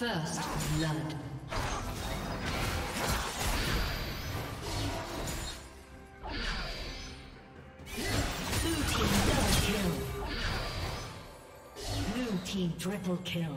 First blood. Blue team double kill. Blue team triple kill.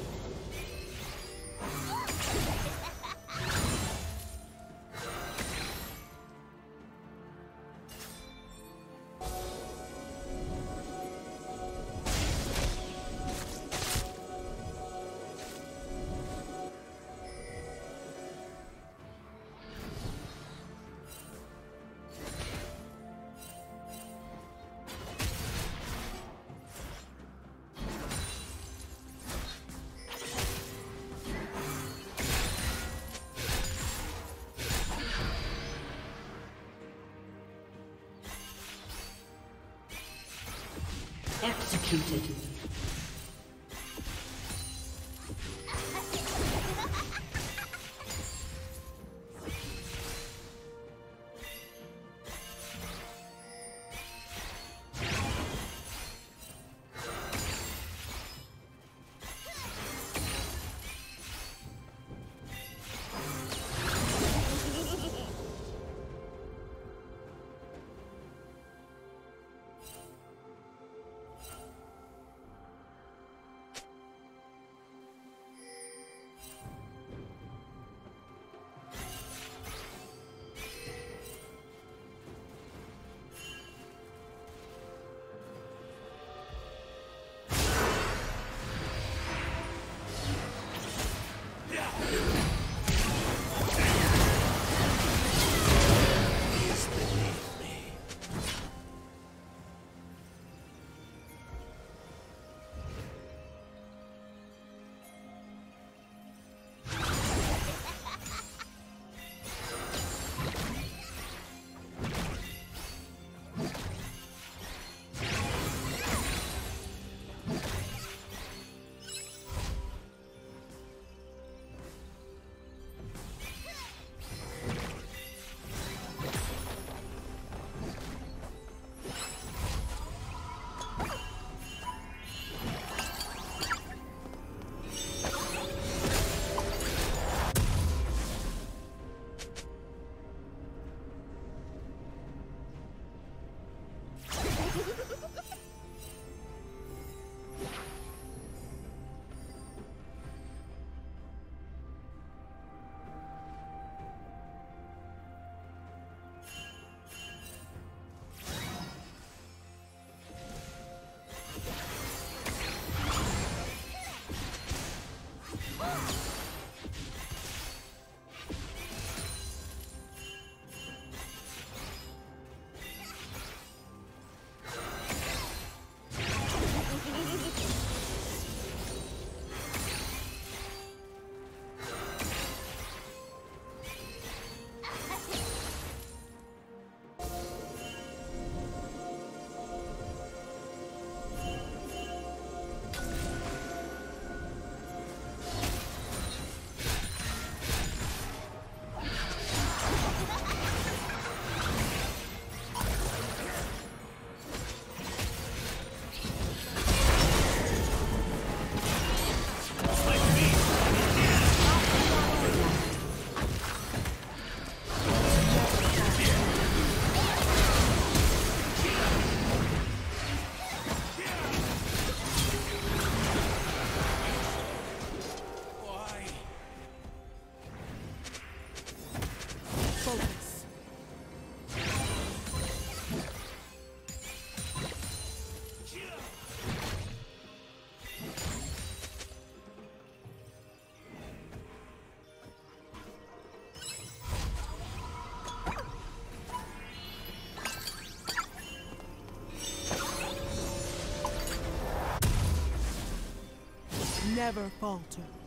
Executed. Never falter.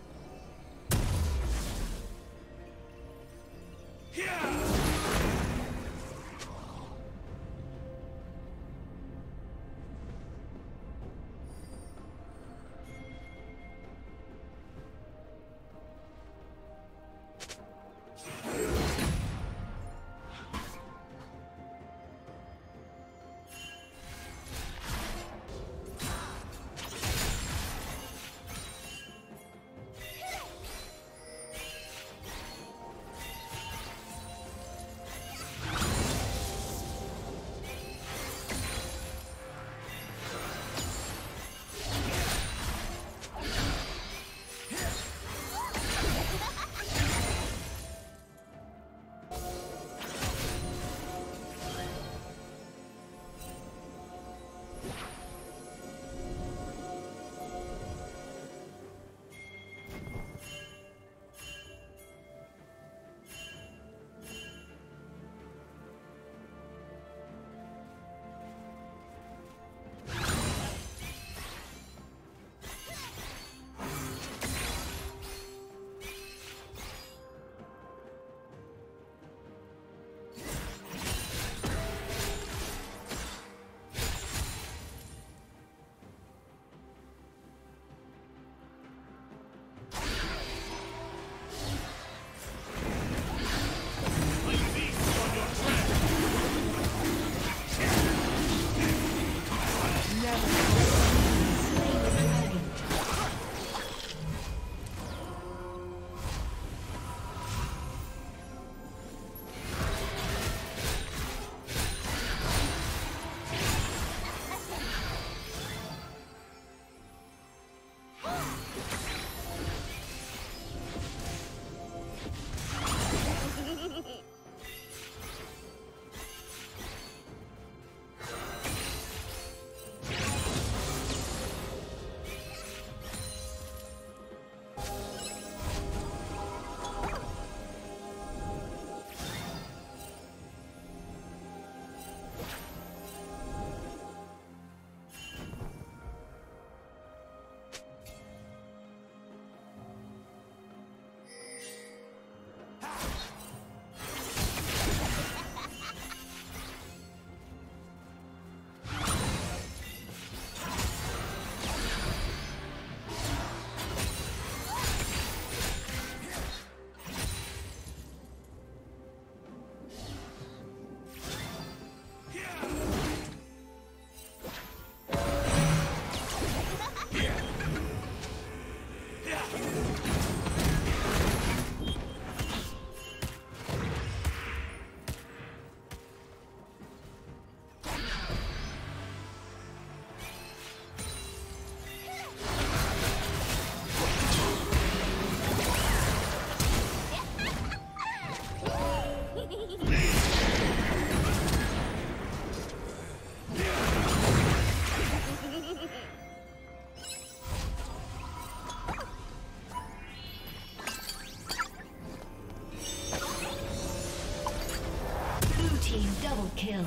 Kill.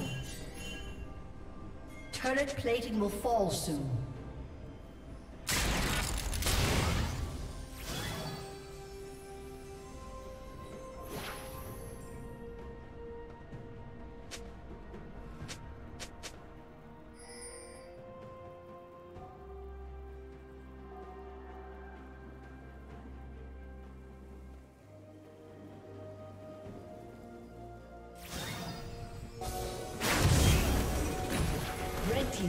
Turret plating will fall soon.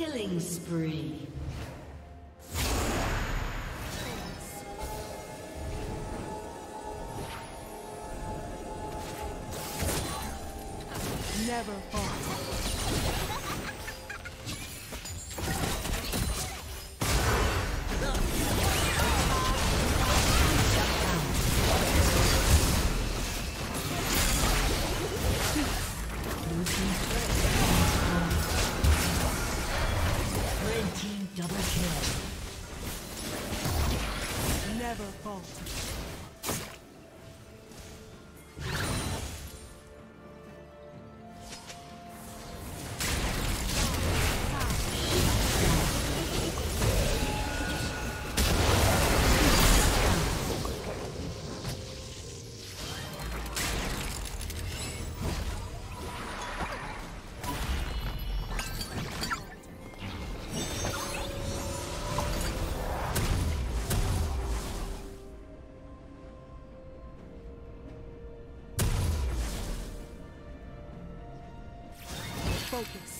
Killing spree. Never fall. focus.